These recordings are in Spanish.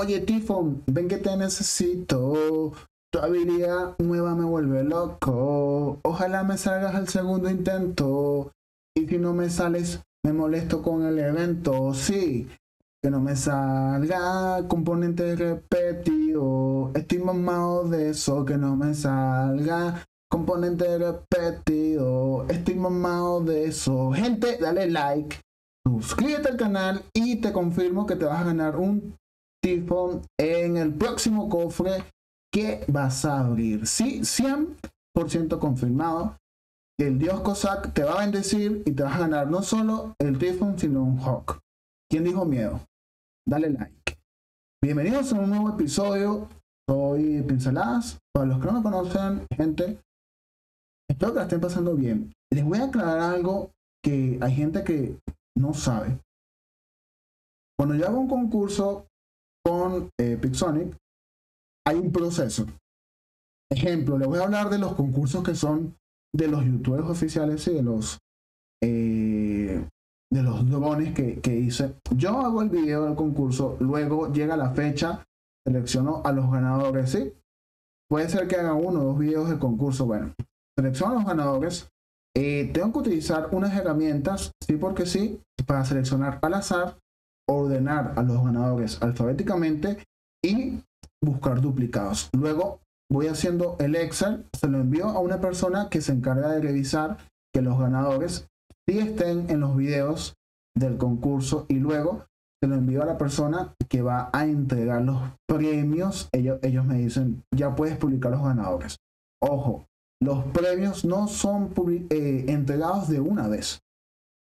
Oye, Tifon, ven que te necesito. Tu habilidad nueva me vuelve loco. Ojalá me salgas al segundo intento. Y si no me sales, me molesto con el evento. Sí, que no me salga componente repetido. Estoy mamado de eso, que no me salga componente repetido. Estoy mamado de eso. Gente, dale like, suscríbete al canal y te confirmo que te vas a ganar un tifón en el próximo cofre que vas a abrir. Sí, 100% confirmado. El dios Cossack te va a bendecir y te vas a ganar no solo el tifón, sino un hawk. ¿Quién dijo miedo? Dale like. Bienvenidos a un nuevo episodio. Soy Pinceladas. Para los que no me conocen, gente, espero que la estén pasando bien. Les voy a aclarar algo que hay gente que no sabe. Cuando yo hago un concurso con eh, Pixonic, hay un proceso. Ejemplo, les voy a hablar de los concursos que son de los youtubers oficiales y de los eh, de los drones que, que, hice. Yo hago el video del concurso, luego llega la fecha, selecciono a los ganadores, ¿sí? Puede ser que haga uno o dos videos del concurso. Bueno, selecciono a los ganadores. Eh, tengo que utilizar unas herramientas, sí porque sí, para seleccionar al azar, ordenar a los ganadores alfabéticamente y buscar duplicados. Luego voy haciendo el Excel, se lo envío a una persona que se encarga de revisar que los ganadores sí estén en los videos del concurso y luego se lo envío a la persona que va a entregar los premios. Ellos, ellos me dicen, ya puedes publicar los ganadores. Ojo, los premios no son eh, entregados de una vez.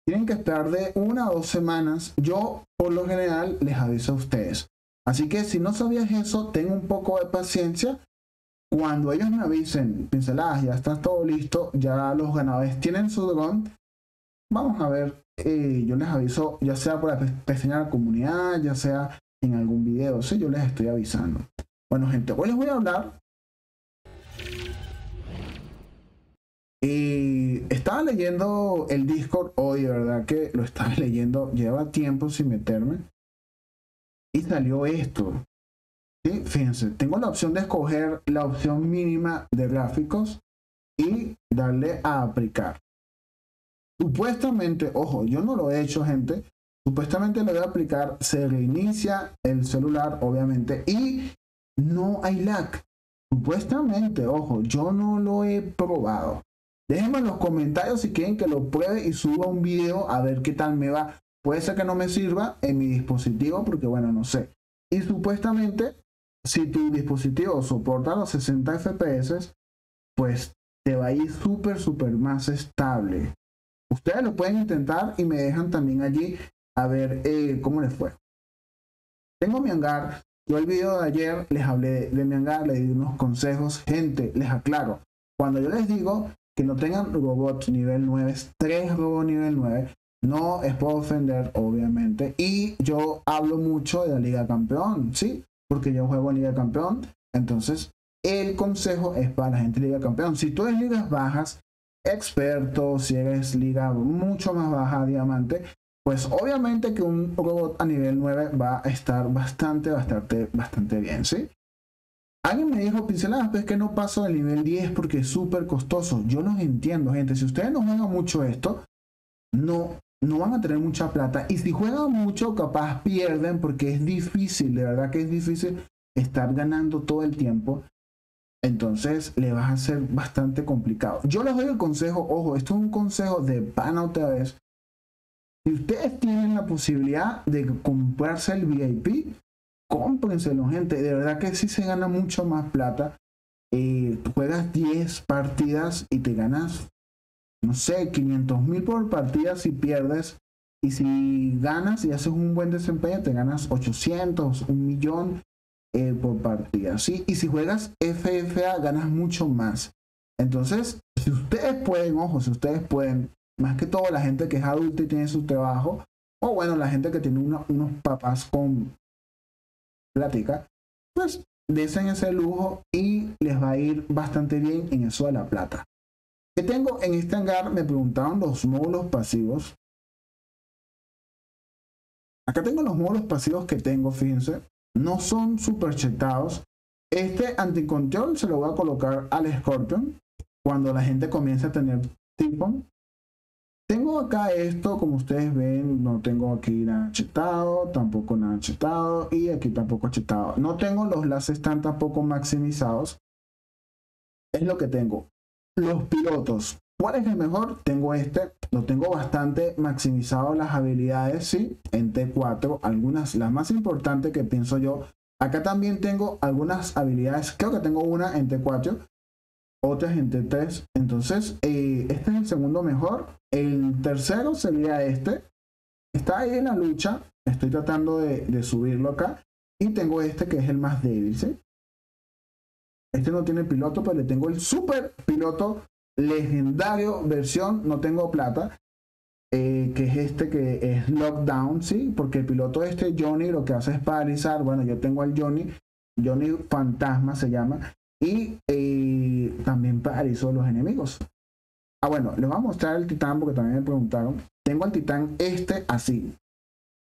Tienen que esperar de una o dos semanas. Yo, por lo general, les aviso a ustedes. Así que si no sabías eso, ten un poco de paciencia. Cuando ellos me avisen, pinceladas, ya está todo listo, ya los ganadores tienen su dron, vamos a ver, eh, yo les aviso, ya sea por la pestaña la comunidad, ya sea en algún video, sí, yo les estoy avisando. Bueno, gente, hoy les voy a hablar. Estaba leyendo el Discord hoy, de verdad que lo estaba leyendo, lleva tiempo sin meterme. Y salió esto. Fíjense, tengo la opción de escoger la opción mínima de gráficos y darle a aplicar. Supuestamente, ojo, yo no lo he hecho, gente. Supuestamente lo voy a aplicar, se reinicia el celular, obviamente, y no hay lag. Supuestamente, ojo, yo no lo he probado. Déjenme en los comentarios si quieren que lo pruebe y suba un video a ver qué tal me va. Puede ser que no me sirva en mi dispositivo porque, bueno, no sé. Y supuestamente, si tu dispositivo soporta los 60 FPS, pues te va a ir súper, súper más estable. Ustedes lo pueden intentar y me dejan también allí a ver eh, cómo les fue. Tengo mi hangar. Yo el video de ayer les hablé de, mi hangar, les di unos consejos. Gente, les aclaro. Cuando yo les digo que no tengan robots nivel 9, tres robots nivel 9, no es por ofender, obviamente. Y yo hablo mucho de la Liga Campeón, ¿sí? Porque yo juego en Liga Campeón. Entonces, el consejo es para la gente de Liga Campeón. Si tú eres ligas bajas, experto, si eres liga mucho más baja, diamante, pues obviamente que un robot a nivel 9 va a estar bastante, bastante, bastante bien, ¿sí? Alguien me dijo, pinceladas, pues que no paso del nivel 10 porque es súper costoso. Yo los entiendo, gente. Si ustedes no juegan mucho esto, no, no van a tener mucha plata. Y si juegan mucho, capaz pierden porque es difícil, de verdad que es difícil estar ganando todo el tiempo entonces le va a ser bastante complicado. Yo les doy el consejo, ojo, esto es un consejo de pana otra vez. Si ustedes tienen la posibilidad de comprarse el VIP, cómprenselo, gente. De verdad que sí se gana mucho más plata. Eh, juegas 10 partidas y te ganas, no sé, 500 mil por partida si pierdes. Y si ganas y haces un buen desempeño, te ganas 800, un millón eh, por partida, ¿sí? Y si juegas FFA ganas mucho más. Entonces, si ustedes pueden, ojo, si ustedes pueden, más que todo la gente que es adulta y tiene su trabajo, o bueno, la gente que tiene unos papás con plática, pues desen ese lujo y les va a ir bastante bien en eso de la plata. ¿Qué tengo en este hangar? Me preguntaban los módulos pasivos. Acá tengo los módulos pasivos que tengo, fíjense. no son super chetados. Este anticontrol se lo voy a colocar al Scorpion cuando la gente comience a tener tipo. Tengo acá esto, como ustedes ven, no tengo aquí nada chetado, tampoco nada chetado y aquí tampoco chetado. No tengo los laces tan tampoco maximizados. Es lo que tengo. Los pilotos. ¿Cuál es el mejor? Tengo este, lo tengo bastante maximizado las habilidades, sí, en T4, algunas, las más importantes que pienso yo. Acá también tengo algunas habilidades, creo que tengo una en T4, otras en T3. Entonces, eh, este es el segundo mejor. El tercero sería este. Está ahí en la lucha, estoy tratando de, de subirlo acá. Y tengo este que es el más débil, ¿sí? Este no tiene piloto, pero le tengo el super piloto legendario versión no tengo plata. Eh, que es este que es Lockdown, sí, porque el piloto este Johnny lo que hace es paralizar. Bueno, yo tengo al Johnny, Johnny Fantasma se llama, y eh, también paralizó los enemigos. Ah, bueno, les voy a mostrar el titán porque también me preguntaron. Tengo al titán este así: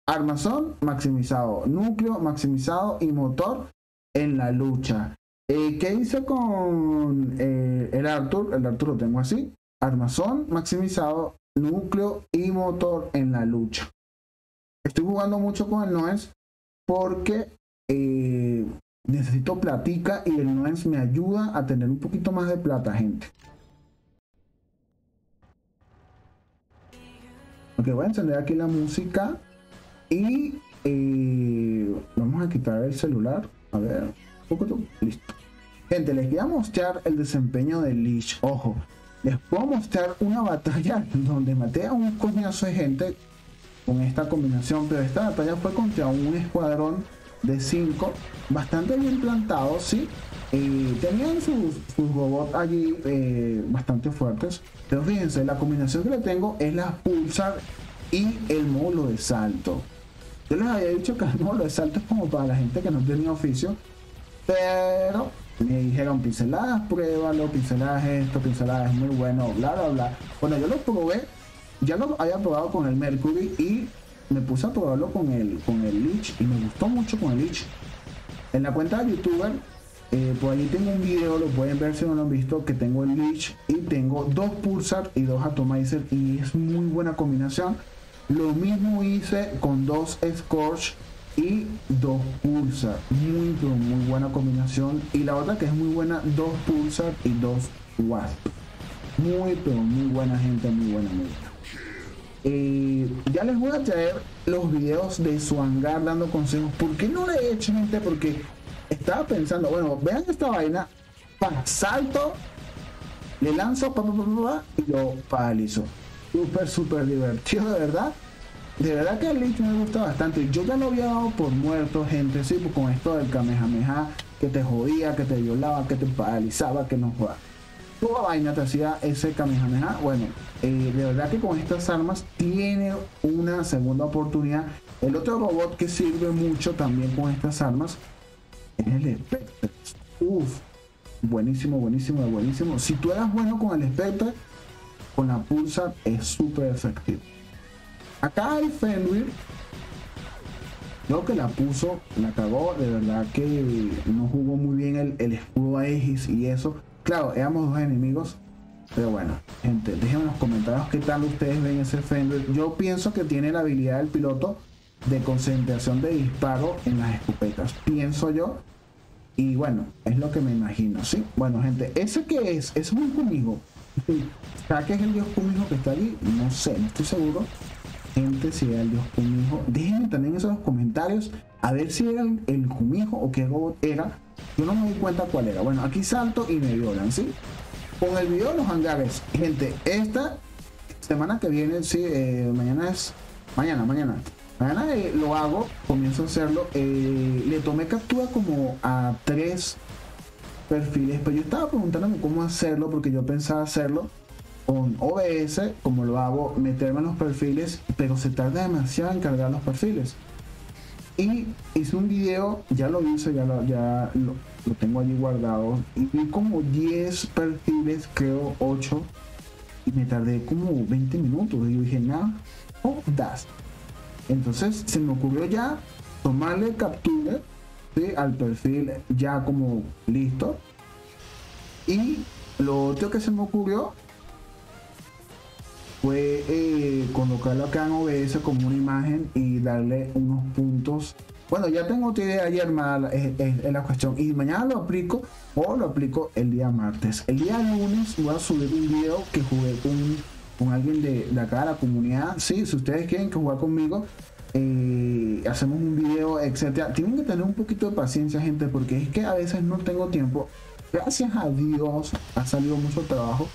armazón maximizado, núcleo maximizado y motor en la lucha. Eh, ¿Qué hice con eh, el Arthur? El Arthur lo tengo así. Armazón maximizado, núcleo y motor en la lucha. Estoy jugando mucho con el Noes porque eh, necesito platica y el Noes me ayuda a tener un poquito más de plata, gente. Ok, voy a encender aquí la música y vamos a quitar el celular. A ver, listo. Gente, les voy a mostrar el desempeño de Lich. Ojo, les puedo mostrar una batalla donde maté a un coñazo de gente con esta combinación, pero esta batalla fue contra un escuadrón de 5 bastante bien plantados, sí. tenían sus, robots allí eh, bastante fuertes, pero fíjense, la combinación que le tengo es la pulsar y el módulo de salto. Yo les había dicho que el módulo de salto es como para la gente que no tenía oficio, pero me dijeron pinceladas, pruébalo, pinceladas esto, pinceladas es muy bueno, bla bla bla. Bueno, yo lo probé, ya lo había probado con el Mercury y me puse a probarlo con el, con el Lich y me gustó mucho con el Lich. En la cuenta de youtuber, eh, por ahí tengo un video, lo pueden ver si no lo han visto, que tengo el Lich y tengo dos Pulsar y dos Atomizer y es muy buena combinación. Lo mismo hice con dos Scorch y dos pulsar muy muy buena combinación y la otra que es muy buena dos pulsar y dos wasp muy pero muy buena gente muy buena muy eh, ya les voy a traer los videos de su hangar dando consejos ¿por qué no le he hecho gente? porque estaba pensando bueno vean esta vaina para salto le lanzo pa, y lo paralizo súper súper divertido de verdad de verdad que el Lich me gusta bastante. Yo ya lo había dado por muerto, gente, sí, pues con esto del Kamehameha, que te jodía, que te violaba, que te paralizaba, que no jugaba. Toda vaina te hacía ese Kamehameha. Bueno, eh, de verdad que con estas armas tiene una segunda oportunidad. El otro robot que sirve mucho también con estas armas es el Spectre. Uf, buenísimo, buenísimo, buenísimo. Si tú eras bueno con el Spectre, con la Pulsar es súper efectivo. Acá el Fenrir, creo que la puso, la cagó, de verdad que no jugó muy bien el, el escudo Aegis y eso. Claro, éramos dos enemigos, pero bueno, gente, déjenme en los comentarios qué tal ustedes ven ese Fenrir. Yo pienso que tiene la habilidad del piloto de concentración de disparo en las escopetas, pienso yo. Y bueno, es lo que me imagino, ¿sí? Bueno, gente, ¿ese qué es? Es un cumijo. ¿Sabes qué es el dios cumijo que está allí? No sé, no estoy seguro gente si era el dios Kumijo. Déjenme también esos comentarios a ver si era el, Kumijo o qué robot era. Yo no me di cuenta cuál era. Bueno, aquí salto y me violan, ¿sí? Con el video de los hangares, gente, esta semana que viene, sí, eh, mañana es. Mañana, mañana. Mañana eh, lo hago, comienzo a hacerlo. Eh, le tomé captura como a tres perfiles, pero yo estaba preguntándome cómo hacerlo porque yo pensaba hacerlo con OBS, como lo hago, meterme en los perfiles, pero se tarda demasiado en cargar los perfiles. Y hice un video, ya lo hice, ya lo, ya lo, tengo allí guardado. Y vi como 10 perfiles, creo 8. Y me tardé como 20 minutos. Y dije, nada, oh, das. Entonces se me ocurrió ya tomarle captura ¿sí? al perfil ya como listo. Y lo otro que se me ocurrió fue eh, colocarlo acá en OBS como una imagen y darle unos puntos. Bueno, ya tengo otra idea ayer, es, la cuestión. Y mañana lo aplico o lo aplico el día martes. El día lunes voy a subir un video que jugué con, con alguien de, de acá de la comunidad. Sí, si ustedes quieren que juegue conmigo, eh, hacemos un video, etcétera. Tienen que tener un poquito de paciencia, gente, porque es que a veces no tengo tiempo. Gracias a Dios ha salido mucho trabajo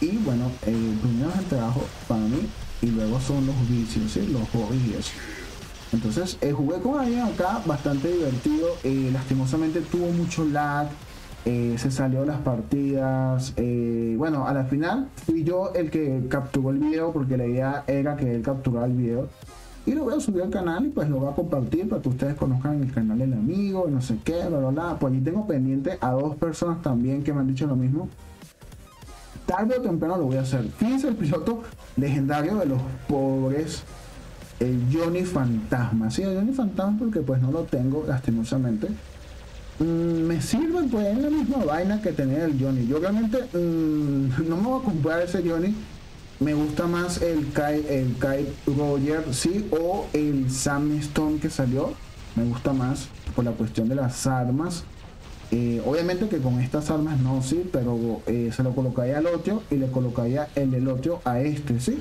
y bueno, eh, primero es el trabajo para mí y luego son los vicios, los hobbies y eso. Entonces eh, jugué con alguien acá bastante divertido. Eh, lastimosamente tuvo mucho lag. Eh, se salió las partidas. bueno, a la final fui yo el que capturó el video porque la idea era que él capturara el video. Y lo voy a subir al canal y pues lo voy a compartir para que ustedes conozcan el canal del amigo, no sé qué, bla, bla, bla. Pues allí tengo pendiente a dos personas también que me han dicho lo mismo tarde temprano lo voy a hacer. Fíjense el piloto legendario de los pobres, el Johnny Fantasma. Sí, el Johnny Fantasma porque pues no lo tengo lastimosamente. Mm, me sirve pues es la misma vaina que tener el Johnny. Yo realmente mm, no me voy a comprar ese Johnny. Me gusta más el Kai, el Kai Roger, sí, o el Sam Stone que salió. Me gusta más por la cuestión de las armas. Eh, obviamente que con estas armas no, sí, pero eh, se lo colocaría al otro y le colocaría el del otro a este, sí.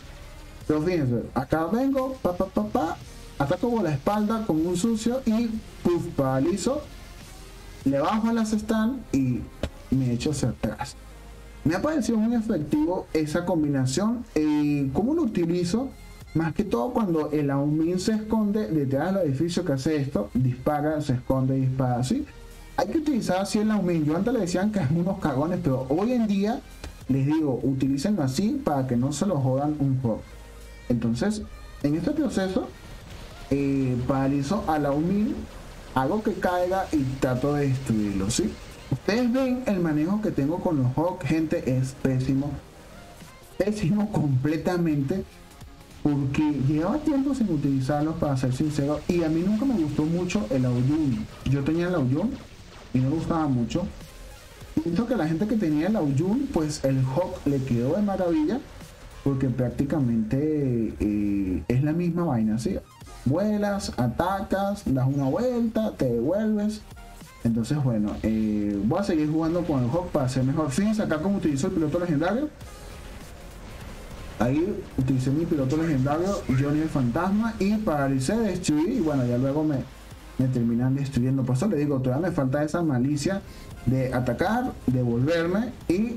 Pero fíjense, acá vengo, pa pa pa pa, ataco con la espalda con un sucio y puff, paralizo. Le bajo a las stand y me echo hacia atrás. Me ha parecido muy efectivo esa combinación. y ¿Cómo lo utilizo? Más que todo cuando el Aumin se esconde detrás del edificio que hace esto, dispara, se esconde, dispara así hay que utilizar así el aumento. Yo antes le decían que es unos cagones, pero hoy en día les digo, utilicenlo así para que no se lo jodan un poco. Entonces, en este proceso, eh, paralizo a la humil, hago que caiga y trato de destruirlo, ¿sí? Ustedes ven el manejo que tengo con los Hawk, gente, es pésimo. Pésimo completamente. Porque llevaba tiempo sin utilizarlos, para ser sincero. Y a mí nunca me gustó mucho el Auyun. Yo tenía el Auyun y no gustaba mucho. Pienso que la gente que tenía el Aoyun, pues el Hawk le quedó de maravilla, porque prácticamente eh, es la misma vaina, ¿sí? Vuelas, atacas, das una vuelta, te devuelves. Entonces, bueno, eh, voy a seguir jugando con el Hawk para hacer mejor. Fíjense acá como utilizo el piloto legendario. Ahí utilicé mi piloto legendario, Johnny el Fantasma, y paralicé, destruí, y bueno, ya luego me, me terminan destruyendo. Por eso le digo, todavía me falta esa malicia de atacar, devolverme y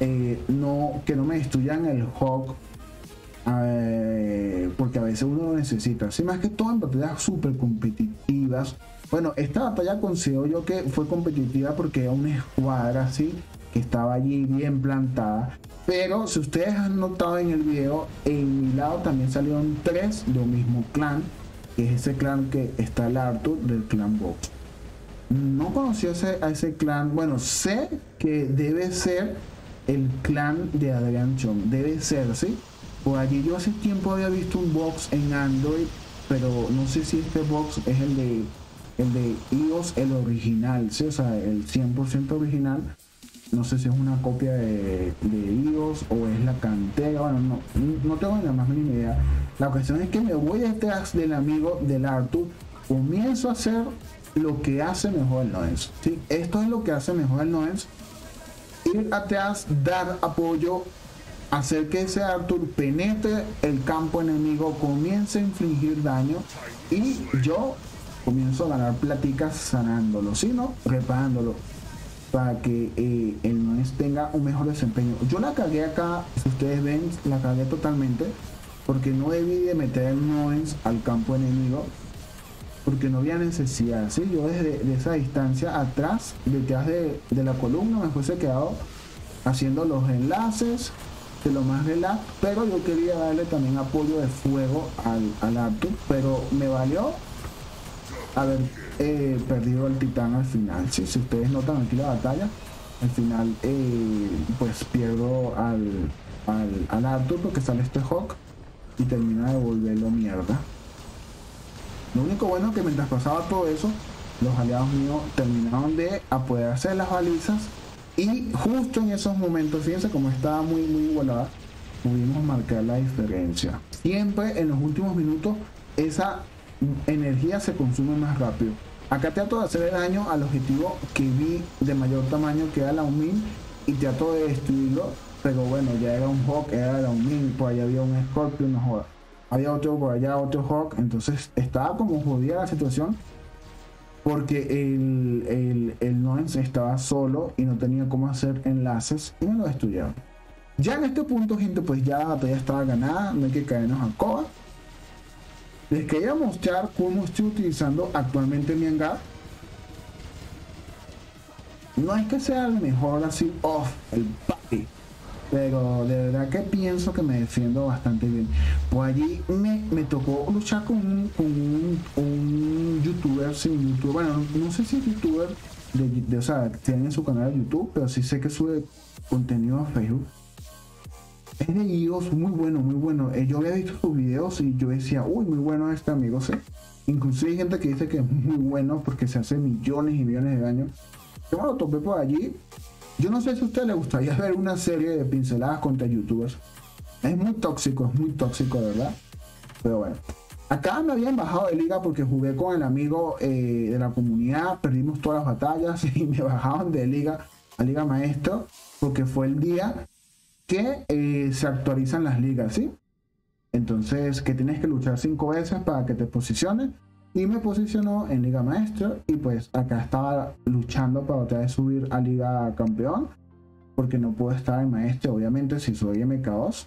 eh, no que no me destruyan el hog. Eh, porque a veces uno lo necesita. Así más que todo en batallas súper competitivas. Bueno, esta batalla considero yo que fue competitiva porque era una escuadra así que estaba allí bien plantada. Pero si ustedes han notado en el video, en mi lado también salieron tres de un mismo clan que es ese clan que está el Arthur del clan Box. No conocí a ese, clan, bueno, sé que debe ser el clan de Adrian Chong, debe ser, ¿sí? Por allí yo hace tiempo había visto un box en Android, pero no sé si este box es el de el de iOS, el original, ¿sí? o sea, el 100% original. No sé si es una copia de, de iOS o es la cantera, bueno, no, no tengo ni la más mínima idea la cuestión es que me voy detrás del amigo del Arthur, comienzo a hacer lo que hace mejor el Noens. ¿sí? Esto es lo que hace mejor el Noens. Ir atrás, dar apoyo, hacer que ese Arthur penetre el campo enemigo, comience a infligir daño y yo comienzo a ganar platicas sanándolo, sino reparándolo para que eh, el Noens tenga un mejor desempeño. Yo la cagué acá, si ustedes ven, la cagué totalmente porque no debí de meter Noens al campo enemigo porque no había necesidad. ¿sí? Yo desde esa distancia atrás, detrás de, la columna, me fuese quedado haciendo los enlaces de lo más relax, pero yo quería darle también apoyo de fuego al, al pero me valió haber eh, perdido el titán al final. Si ustedes notan aquí la batalla, al final eh, pues pierdo al, al, al porque sale este Hawk y termina de volverlo mierda. Lo único bueno que mientras pasaba todo eso, los aliados míos terminaron de apoderarse de las balizas y justo en esos momentos, fíjense cómo estaba muy, muy volada, pudimos marcar la diferencia. Siempre en los últimos minutos esa energía se consume más rápido. Acá trato de hacer daño al objetivo que vi de mayor tamaño que era la UMIN y trato de destruirlo, pero bueno, ya era un Hawk, era la UMIN, por allá había un Scorpion, no joda. Había otro por allá, otro Hawk, entonces estaba como jodida la situación porque el, el, el estaba solo y no tenía cómo hacer enlaces y me lo destruyeron. Ya en este punto, gente, pues ya la batalla estaba ganada, no hay que caernos a coba. Les quería mostrar cómo estoy utilizando actualmente mi hangar. No es que sea el mejor así off, el party, pero de verdad que pienso que me defiendo bastante bien. Pues allí me, me tocó luchar con, un, con un, youtuber sin YouTube. Bueno, no sé si es youtuber, de, o sea, tiene su canal de YouTube, pero sí sé que sube contenido a Facebook. Es de iOS muy bueno, muy bueno. Eh, yo había visto sus videos y yo decía, uy, muy bueno este amigo. ¿sí? Incluso hay gente que dice que es muy bueno porque se hace millones y millones de daño. Yo me lo topé por allí yo no sé si a usted le gustaría ver una serie de pinceladas contra youtubers. Es muy tóxico, es muy tóxico, ¿verdad? Pero bueno. Acá me habían bajado de liga porque jugué con el amigo eh, de la comunidad, perdimos todas las batallas y me bajaron de liga a liga maestro porque fue el día que eh, se actualizan las ligas, ¿sí? Entonces, que tienes que luchar cinco veces para que te posiciones y me posicionó en Liga Maestro y pues acá estaba luchando para otra vez subir a Liga Campeón porque no puedo estar en Maestro obviamente si soy MK2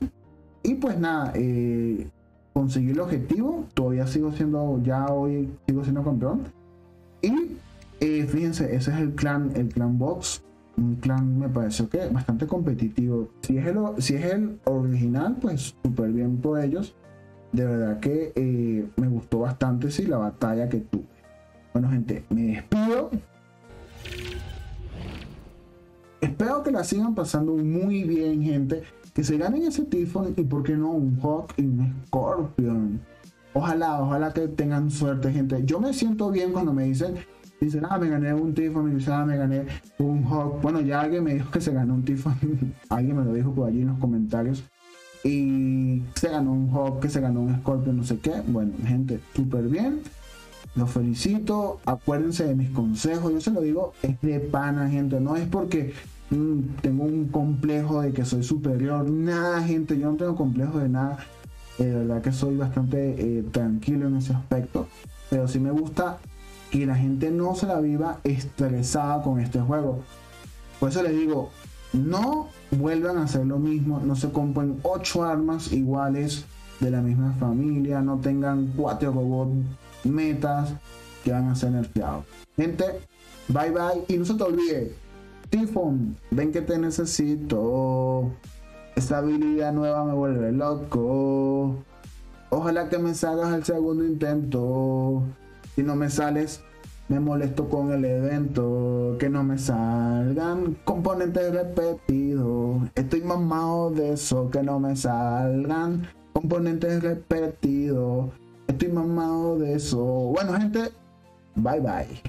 y pues nada eh, conseguí el objetivo. Todavía sigo siendo ya hoy sigo siendo campeón. Y eh, fíjense ese es el clan el clan box un clan me pareció que bastante competitivo si es el, original pues súper bien por ellos de verdad que eh, me gustó bastante sí, la batalla que tuve. Bueno, gente, me despido. Espero que la sigan pasando muy bien, gente. Que se ganen ese Tifón y, ¿por qué no? Un Hawk y un Scorpion. Ojalá, ojalá que tengan suerte, gente. Yo me siento bien cuando me dicen, dicen, ah, me gané un dicen, ah, me gané un Hawk. Bueno, ya alguien me dijo que se ganó un Tifón. alguien me lo dijo por allí en los comentarios y se ganó un Hawk, que se ganó un Scorpion, no sé qué. Bueno, gente, súper bien. Los felicito. Acuérdense de mis consejos. Yo se lo digo, es de pana, gente. No es porque mm, tengo un complejo de que soy superior. Nada, gente. Yo no tengo complejo de nada. De verdad que soy bastante eh, tranquilo en ese aspecto. Pero sí me gusta que la gente no se la viva estresada con este juego. Por eso les digo, no vuelvan a hacer lo mismo, no se compren ocho armas iguales de la misma familia, no tengan cuatro robots metas que van a ser nerfeados. Gente, bye bye y no se te olvide, Tifon, ven que te necesito. Esta habilidad nueva me vuelve loco. Ojalá que me salgas el segundo intento. Si no me sales, me molesto con el evento, que no me salgan componentes repetidos. Estoy mamado de eso, que no me salgan componentes repetidos. Estoy mamado de eso. Bueno, gente, bye bye.